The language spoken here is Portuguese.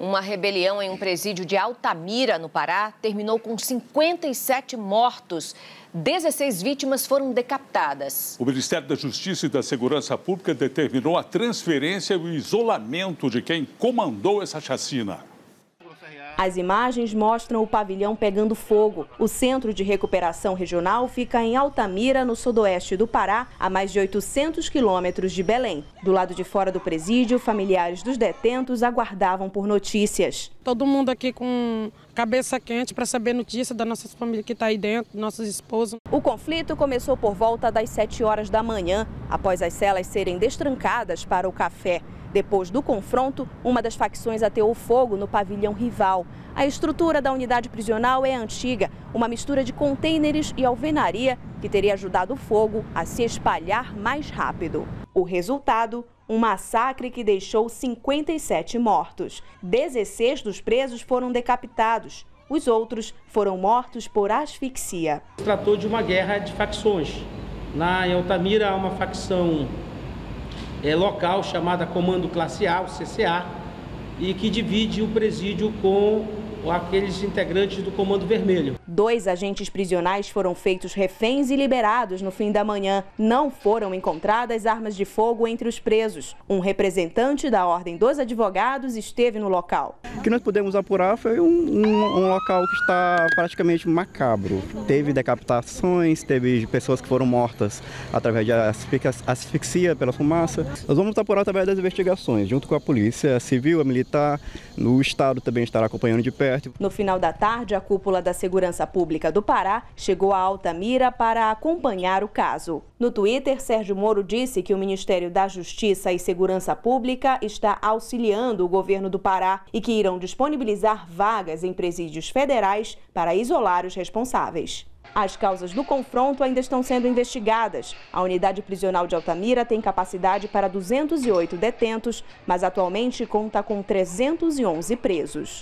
Uma rebelião em um presídio de Altamira, no Pará, terminou com 57 mortos. 16 vítimas foram decapitadas. O Ministério da Justiça e da Segurança Pública determinou a transferência e o isolamento de quem comandou essa chacina. As imagens mostram o pavilhão pegando fogo. O Centro de Recuperação Regional fica em Altamira, no sudoeste do Pará, a mais de 800 quilômetros de Belém. Do lado de fora do presídio, familiares dos detentos aguardavam por notícias. Todo mundo aqui com cabeça quente para saber notícia da nossa família que está aí dentro, nossos esposos. O conflito começou por volta das 7 horas da manhã, após as celas serem destrancadas para o café. Depois do confronto, uma das facções ateou fogo no pavilhão rival. A estrutura da unidade prisional é antiga, uma mistura de contêineres e alvenaria que teria ajudado o fogo a se espalhar mais rápido. O resultado, um massacre que deixou 57 mortos. 16 dos presos foram decapitados. Os outros foram mortos por asfixia. Tratou de uma guerra de facções. Na Altamira há uma facção é, local chamada Comando Classe A, o CCA, e que divide o presídio com aqueles integrantes do Comando Vermelho. Dois agentes prisionais foram feitos reféns e liberados no fim da manhã. Não foram encontradas armas de fogo entre os presos. Um representante da Ordem dos Advogados esteve no local. O que nós podemos apurar foi um, um, um local que está praticamente macabro. Teve decapitações, teve pessoas que foram mortas através de asfixia pela fumaça. Nós vamos apurar através das investigações, junto com a polícia civil, a militar, o Estado também estará acompanhando de perto no final da tarde, a cúpula da Segurança Pública do Pará chegou a Altamira para acompanhar o caso. No Twitter, Sérgio Moro disse que o Ministério da Justiça e Segurança Pública está auxiliando o governo do Pará e que irão disponibilizar vagas em presídios federais para isolar os responsáveis. As causas do confronto ainda estão sendo investigadas. A unidade prisional de Altamira tem capacidade para 208 detentos, mas atualmente conta com 311 presos.